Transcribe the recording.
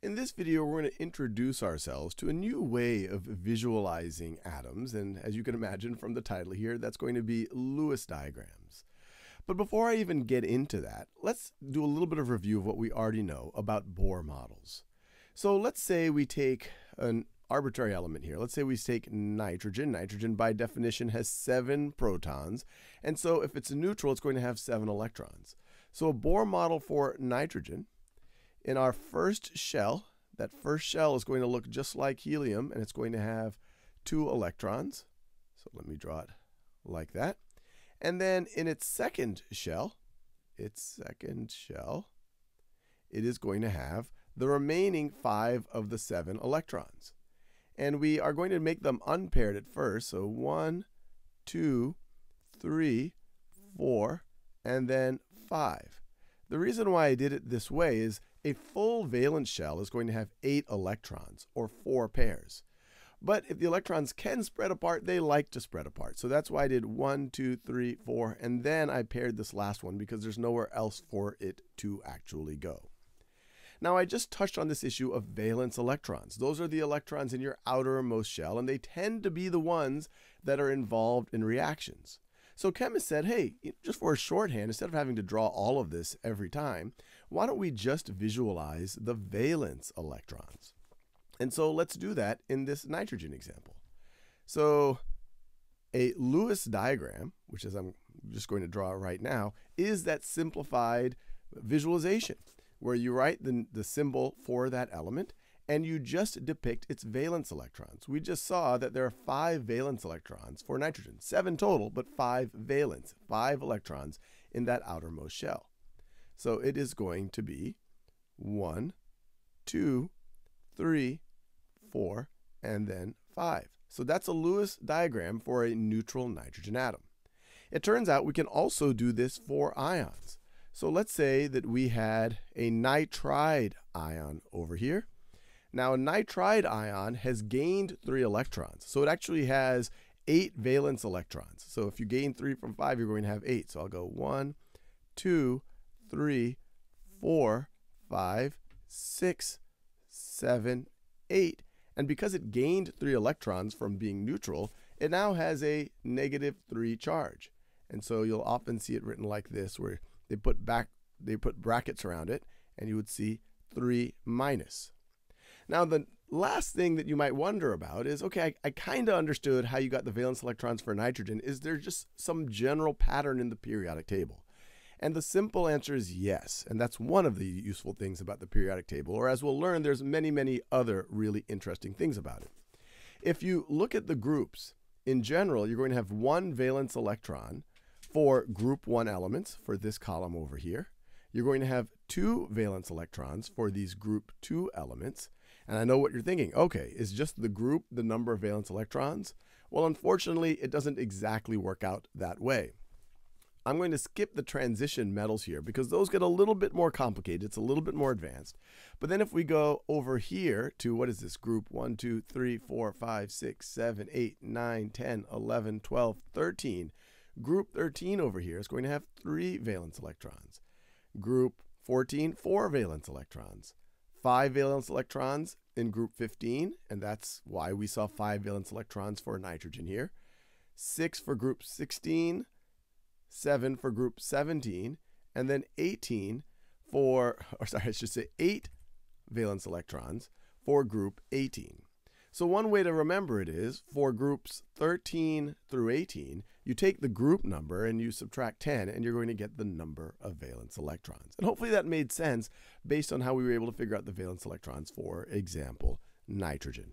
In this video, we're going to introduce ourselves to a new way of visualizing atoms, and as you can imagine from the title here, that's going to be Lewis diagrams. But before I even get into that, let's do a little bit of review of what we already know about Bohr models. So let's say we take an arbitrary element here. Let's say we take nitrogen. Nitrogen, by definition, has seven protons, and so if it's neutral, it's going to have seven electrons. So a Bohr model for nitrogen in our first shell, that first shell is going to look just like helium and it's going to have two electrons. So let me draw it like that. And then in its second shell, its second shell, it is going to have the remaining five of the seven electrons. And we are going to make them unpaired at first. So one, two, three, four, and then five. The reason why I did it this way is a full valence shell is going to have eight electrons, or four pairs. But if the electrons can spread apart, they like to spread apart. So that's why I did one, two, three, four, and then I paired this last one because there's nowhere else for it to actually go. Now, I just touched on this issue of valence electrons. Those are the electrons in your outermost shell, and they tend to be the ones that are involved in reactions. So chemists said, hey, just for a shorthand, instead of having to draw all of this every time, why don't we just visualize the valence electrons? And so let's do that in this nitrogen example. So a Lewis diagram, which is I'm just going to draw right now, is that simplified visualization where you write the, the symbol for that element and you just depict its valence electrons. We just saw that there are five valence electrons for nitrogen, seven total, but five valence, five electrons in that outermost shell. So it is going to be one, two, three, four, and then five. So that's a Lewis diagram for a neutral nitrogen atom. It turns out we can also do this for ions. So let's say that we had a nitride ion over here now, a nitride ion has gained three electrons. So it actually has eight valence electrons. So if you gain three from five, you're going to have eight. So I'll go one, two, three, four, five, six, seven, eight. And because it gained three electrons from being neutral, it now has a negative three charge. And so you'll often see it written like this, where they put back they put brackets around it, and you would see three minus. Now, the last thing that you might wonder about is okay, I, I kind of understood how you got the valence electrons for nitrogen. Is there just some general pattern in the periodic table? And the simple answer is yes. And that's one of the useful things about the periodic table. Or as we'll learn, there's many, many other really interesting things about it. If you look at the groups, in general, you're going to have one valence electron for group 1 elements for this column over here. You're going to have two valence electrons for these group 2 elements. And I know what you're thinking. Okay, is just the group the number of valence electrons? Well, unfortunately, it doesn't exactly work out that way. I'm going to skip the transition metals here because those get a little bit more complicated. It's a little bit more advanced. But then if we go over here to what is this group 1, 2, 3, 4, 5, 6, 7, 8, 9, 10, 11, 12, 13. Group 13 over here is going to have three valence electrons. Group 14, four valence electrons five valence electrons in group 15, and that's why we saw five valence electrons for nitrogen here. Six for group 16, seven for group 17, and then 18 for, or sorry, I should say eight valence electrons for group 18. So one way to remember it is for groups 13 through 18, you take the group number and you subtract 10, and you're going to get the number of valence electrons. And hopefully that made sense based on how we were able to figure out the valence electrons for example, nitrogen.